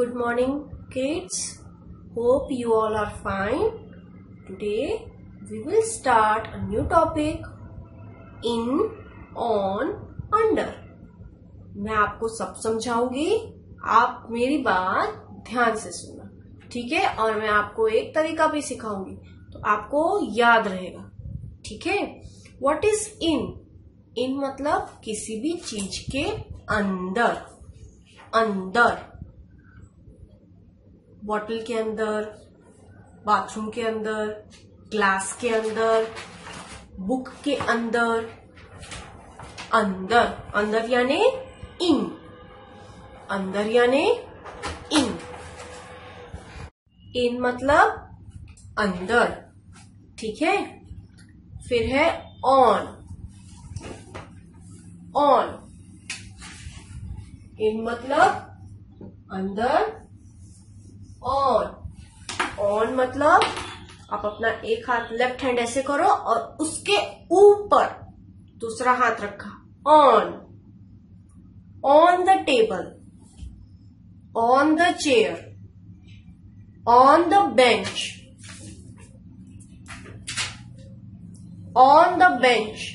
good morning, kids. Hope you all are fine. Today we will start a new topic in, on, under. मैं आपको सब समझाऊँगी आप मेरी बात ध्यान से सुनना ठीक है और मैं आपको एक तरीका भी सिखाऊँगी तो आपको याद रहेगा ठीक है वॉट इज़ इन इन मतलब किसी भी चीज़ के अंदर अंदर बॉटल के अंदर, बाथरूम के अंदर, ग्लास के अंदर, बुक के अंदर अंदर अंदर यानी इन, अंदर यानी इन। इन मतलब अंदर, ठीक है? फिर है ऑन ऑन इन मतलब अंदर ऑन ऑन मतलब आप अपना एक हाथ लेफ़्ट हैंड ऐसे करो और उसके ऊपर दूसरा हाथ रखा। On on the table on the chair on the bench on the bench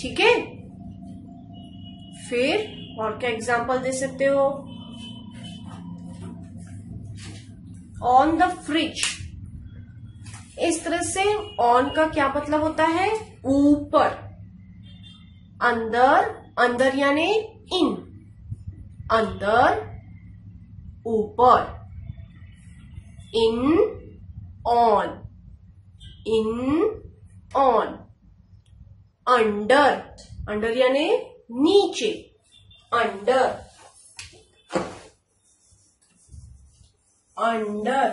ठीक है? फिर और क्या एग्ज़ाम्पल दे सकते हो? ऑन द फ्रिज इस तरह से ऑन का क्या मतलब होता है? ऊपर. अंदर अंदर यानी इन अंदर, ऊपर. In on in on under under यानी नीचे. Under under.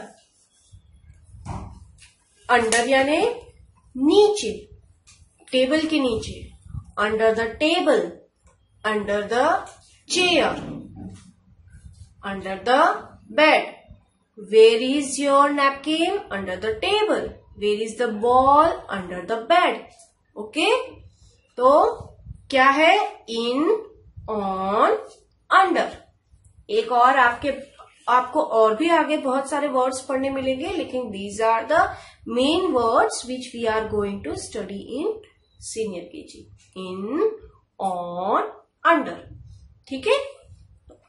अंडर यानी नीचे। टेबल के नीचे। Under the table. Under the chair. Under the bed. Where is your napkin under the table where is the ball under the bed okay तो क्या है? इन on under एक और आपके आपको और भी आगे बहुत सारे वर्ड्स पढ़ने मिलेंगे, लेकिन these are the main words which we are going to study in senior KG in on under ठीक है?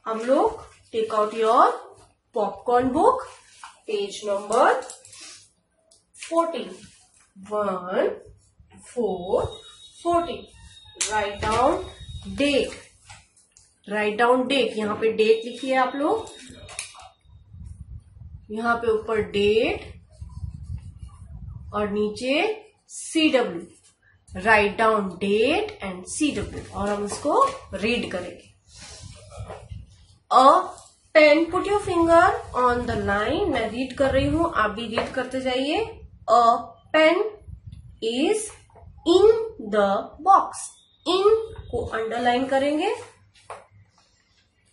हम लोग take out your popcorn book page number fourteen one four fourteen write down date write down date यहाँ पे date लिखिए आप लोग। यहाँ पे ऊपर डेट और नीचे C W write down date and C W और हम इसको रीड करेंगे। A pen put your finger on the line मैं रीड कर रही हूँ, आप भी रीड करते जाइए। A pen is in the box in को अंडरलाइन करेंगे।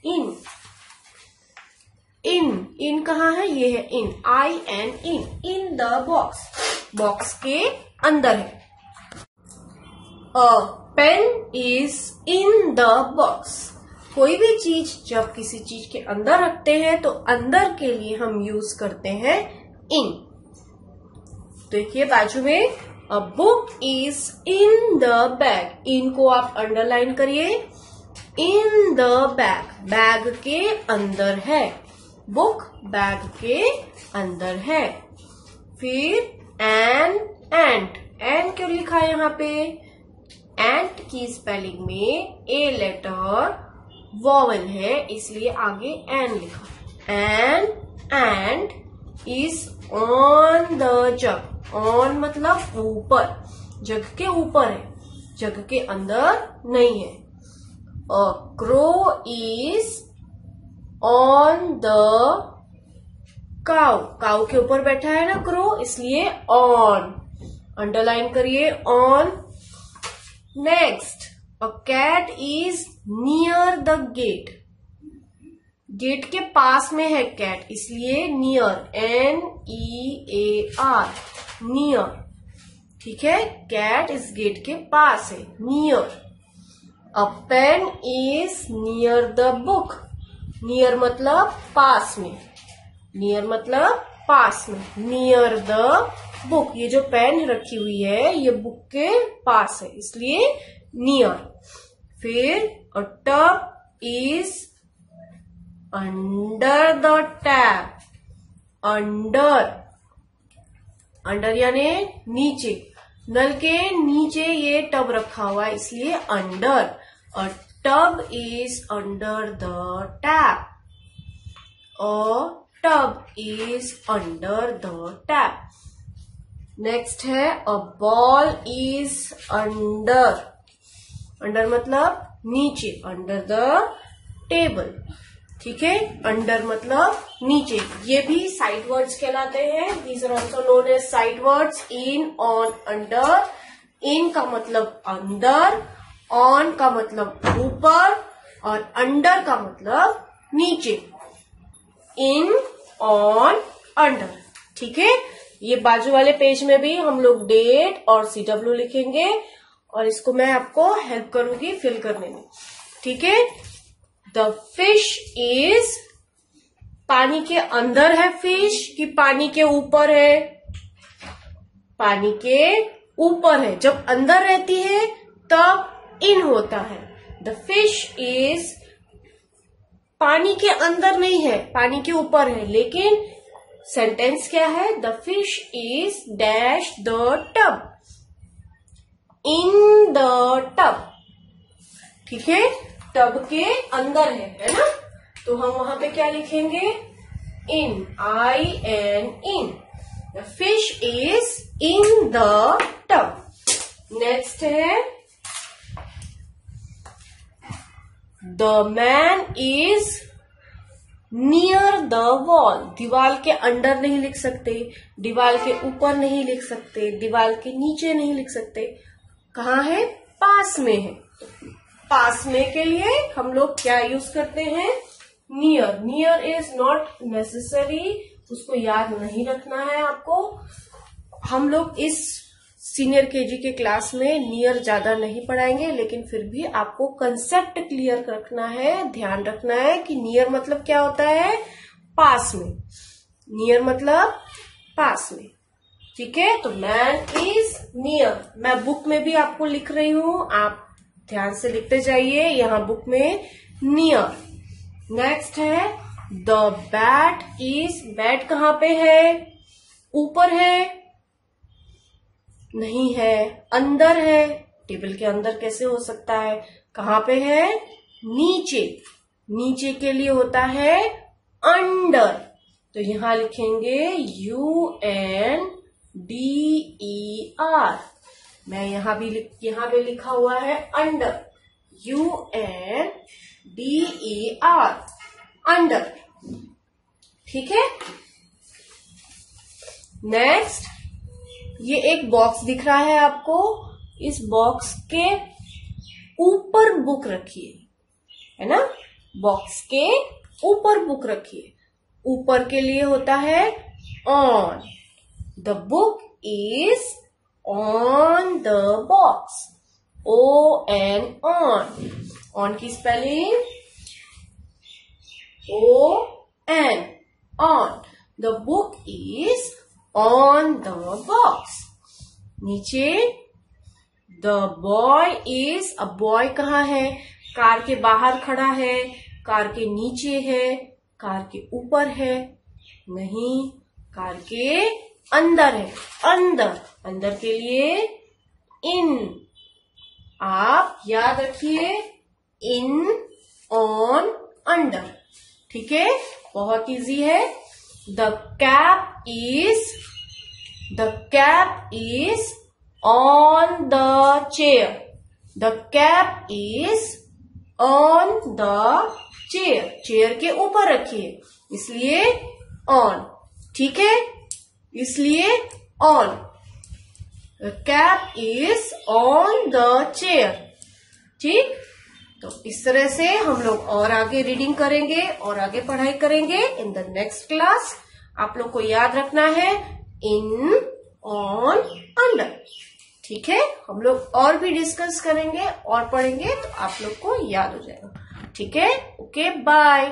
इन इन इन कहा है? ये है in I N in in the box box के अंदर है। A pen is in the box कोई भी चीज़ जब किसी चीज़ के अंदर रखते हैं तो अंदर के लिए हम यूज़ करते हैं इन देखिए बाजू में a book is in the bag in को आप अंडरलाइन करिए। इन द बैग बैग के अंदर है। बुक बैग के अंदर है। फिर एन एंट एन क्यों लिखा है यहाँ पे? एंट की स्पेलिंग में ए लेटर वॉवल है, इसलिए आगे एन लिखा। An ant is on the jug on मतलब ऊपर। जग के ऊपर है। जग के अंदर नहीं है। A crow is on the cow cow के ऊपर बैठा है ना क्रो इसलिए ऑन अंडरलाइन करिए on next a cat is near the gate gate के पास में है कैट इसलिए near N E A R near ठीक है? कैट इस गेट के पास है near a pen is near the book near मतलब पास में। नियर मतलब पास में। नियर द बुक ये जो पेन रखी हुई है, ये बुक के पास है, इसलिए नियर फिर a tub is under the tap under under यानी नीचे। नल के नीचे ये टब रखा हुआ है, इसलिए under a tub is under the tap a tub is under the tap next है a ball is under under मतलब नीचे अंडर द टेबल ठीक है? अंडर मतलब नीचे. ये भी साइड वर्ड्स कहलाते हैं. These are also known as side words in on under in का मतलब अंदर. ऑन का मतलब ऊपर और अंडर का मतलब नीचे। इन ऑन अंडर ठीक है? ये बाजू वाले पेज में भी हम लोग डेट और सी डब्ल्यू लिखेंगे और इसको मैं आपको हेल्प करूँगी फिल करने में। ठीक है? द फ़िश इज़ पानी के अंदर है फ़िश कि पानी के ऊपर है? पानी के ऊपर है। जब अंदर रहती है, तब इन होता है। द फ़िश इज़ पानी के अंदर नहीं है, पानी के ऊपर है। लेकिन सेंटेंस क्या है? The fish is dash the tub in the tub ठीक है? टब के अंदर है है ना? तो हम वहाँ पे क्या लिखेंगे? In I N in the fish is in the tub next है the man is near the wall दीवार के अंडर नहीं लिख सकते दीवार के ऊपर नहीं लिख सकते, दीवाल के नीचे नहीं लिख सकते। कहा है? पास में है। पास में के लिए हम लोग क्या यूज़ करते हैं? Near near is not necessary उसको याद नहीं रखना है आपको। हम लोग इस सीनियर केजी के क्लास में नियर ज़्यादा नहीं पढ़ाएँगे, लेकिन फिर भी आपको कंसेप्ट क्लियर रखना है, ध्यान रखना है कि नियर मतलब क्या होता है? पास में। नियर मतलब पास में। ठीक है? तो मैन इज़ नियर मैं बुक में भी आपको लिख रही हूँ। आप ध्यान से लिखते जाइए। यहाँ बुक में नियर नेक्स्ट है द बैट इज़ बैट कहाँ पे है? ऊपर है। नहीं है। अंदर है। टेबल के अंदर कैसे हो सकता है? कहाँ पे है? नीचे। नीचे के लिए होता है अंडर। तो यहाँ लिखेंगे U N D E R. मैं यहाँ भी यहाँ पे लिखा हुआ है under. U N D E R. Under. ठीक है? नेक्स्ट ये एक बॉक्स दिख रहा है आपको। इस बॉक्स के ऊपर बुक रखिए, है ना? बॉक्स के ऊपर बुक रखिए। ऊपर के लिए होता है on the book is on the box O N on on की spelling O N on the book is on the box नीचे the boy is a boy कहा है? कार के बाहर खड़ा है, कार के नीचे है, कार के ऊपर है, नहीं, कार के अंदर है। अंदर अंदर के लिए इन आप याद रखिए इन ऑन अंडर ठीक है? बहुत इजी है। The cap is the cap is on the chair the cap is on the chair chair के ऊपर रखिए। इसलिए ऑन ठीक है? इसलिए on cap is on the chair ठीक? तो इस तरह से हम लोग और आगे रीडिंग करेंगे और आगे पढ़ाई करेंगे। इन द नेक्स्ट क्लास आप लोग को याद रखना है इन ऑन अंडर ठीक है? हम लोग और भी डिस्कस करेंगे और पढ़ेंगे तो आप लोग को याद हो जाएगा। ठीक है? Okay bye